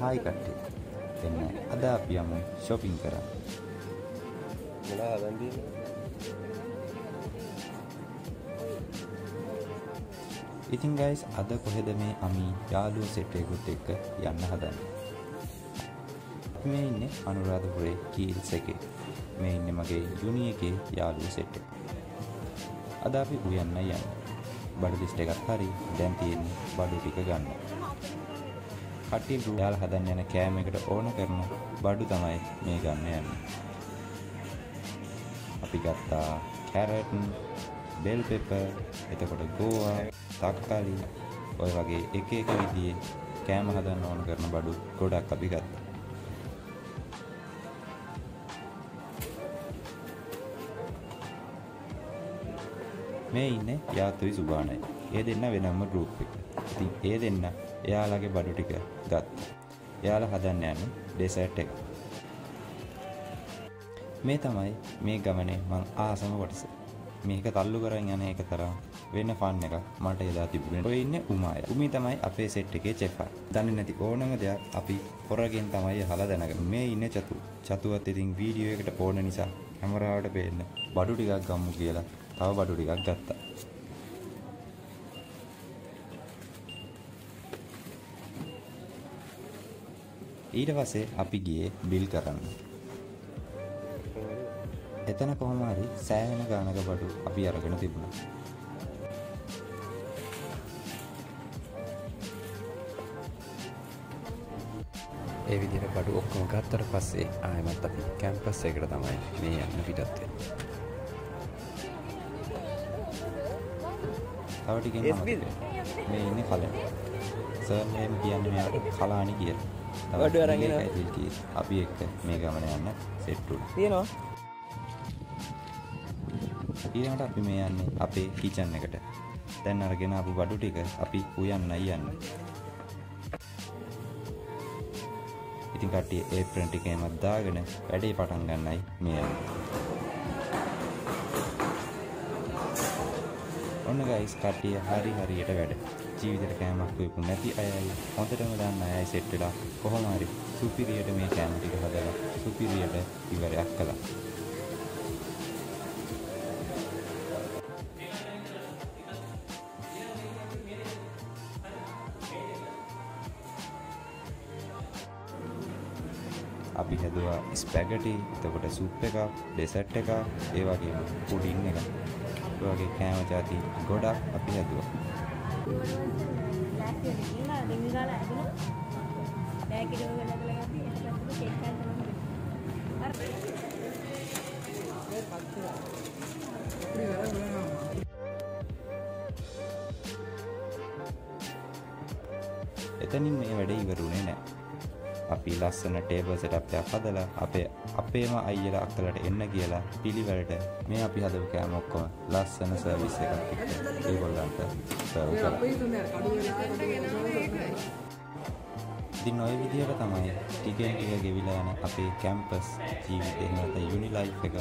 Hi කට්ටිය. එන්න අද අපි යමු shopping කරන්න. මොනා හදන් තියෙන්නේ? ඉතින් guys අද කොහෙද මේ අපි යාළුවෝ සෙට් එකකුත් එක්ක යන්න හදන්නේ. මේ ඉන්නේ අනුරාධපුරේ කීල්ස් එකේ. මේ ඉන්නේ මගේ යුනි එකේ යාළුවෝ සෙට් එක. අද අපි උයන්න යන්නේ. බඩු ලිස්ට් එකක් හරි දැන් තියෙන්නේ බඩු ටික ගන්න. කට්ටිය යාලා හදන්න යන කෑම එකට ඕන කරන බඩු තමයි මේ ගන්න යන්නේ. අපි ගත්තා කැරට්, බෙල් පෙපර්, එතකොට ගෝවා, තක්කාලි ඔය වගේ එක එක විදිහේ කෑම හදන්න ඕන කරන බඩු ගොඩක් අපි ගත්තා. මේ ඉන්නේ යාතුයි සුබානයි. ඒ දෙන්න වෙනම ගෲප් එක. ඉතින් ඒ දෙන්න එයාලගේ බඩු ටික ගත්තා. එයාලා හදන්න යන්නේ ඩෙසර්ට් එක. මේ තමයි මේ ගමනේ මං ආසම කොටස. මේක තල්ලු කරන් යන එක තරම් වෙන ෆන් එකක් මට එදා තිබුණේ. ඔය ඉන්නේ උමාය. උමි තමයි අපේ සෙට් එකේ චෙෆා. දන්නේ නැති ඕනම දෙයක් අපි හොරගෙන් තමයි අහලා දැනගන්නේ. මේ ඉන්නේ චතු. චතුවත් ඉතින් වීඩියෝ එකට ඕන නිසා කැමරාවට පේන්න බඩු ටිකක් ගම්මු කියලා තව බඩු ටිකක් ගත්තා. ඊට පස්සේ අපි ගියේ බිල් කරන්න. එතන කොහොම හරි සෑහෙන ගානක බඩු අපි අරගෙන තිබුණා. ඒ විදිහට බඩු ඔක්කොම ගත්තට පස්සේ ආයෙමත් අපි කැම්පස් එකට තමයි මේ යන්න පිටත් වෙන්නේ. තව ටිකෙන් අමතක. මේ ඉන්නේ කලෙන්. සර් මෙහෙම කියන්නේ මෙයාට කලානි කියලා. බඩු අරන් එනවා. අපි එක්ක මේ ගමන යන්න සෙට් වුණා. තියෙනවා. ඊළඟට අපි මේ යන්නේ අපේ කිචන් එකට. දැන් අරගෙන ආපු බඩු ටික අපි උයන්නයි යන්නේ. ඉතින් කට්ටිය ඒප්‍රන් ටික එමත් දාගෙන වැඩේ පටන් ගන්නයි මේ යන්නේ. ඔන්න ගයිස් කට්ටිය හරි හරියට වැඩ. ජීවිතේට කෑමක් උයපු නැති අයයි. හොඳටම දන්න අයයි සෙට් වෙලා කොහොම හරි සුපිරියට මේ කෑම ටික හදලා සුපිරියට ඉවරයක් කළා. අපි හැදුවා ස්පැගටි එතකොට සුප් එකක් ඩෙසර්ට් එකක් ඒ වගේම පුඩින් එකක්. ඒ වගේ කෑම ಜಾති ගොඩක් අපි හැදුවා. එතනින් මේ වැඩේ ඉවරුනේ නෑ අපි ලස්සන ටේබල් සෙටප් එකක් හදලා අපේ අපේම අයියලා අක්කලට එන්න කියලා පිළිවෙලට මේ අපි හදපු කෑම ඔක්කොම ලස්සන සර්විස් එකක් එක්ක ඒගොල්ලන්ට සර්ව් කරා. ඉතින් ওই විදිහට තමයි ටිකෙන් ටික ගෙවිලා යන අපේ කැම්පස් ජීවිතේ නැත්නම් යුනි ලයිෆ් එක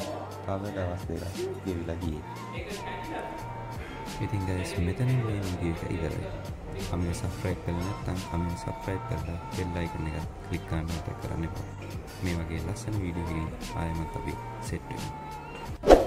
තව දවස් දෙකක් ගෙවිලා ගියේ. ඉතින් guys මෙතනින් මේ වීඩියෝ එක ඉවරයි. කමෙන්ට් subscribe කරලා නැත්නම් කමෙන්ට් subscribe කරලා bell icon එක click කරන්න මතක කරන්න එපා. මේ වගේ ලස්සන වීඩියෝ එකකින් ආයෙමත් අපි සෙට් වෙමු.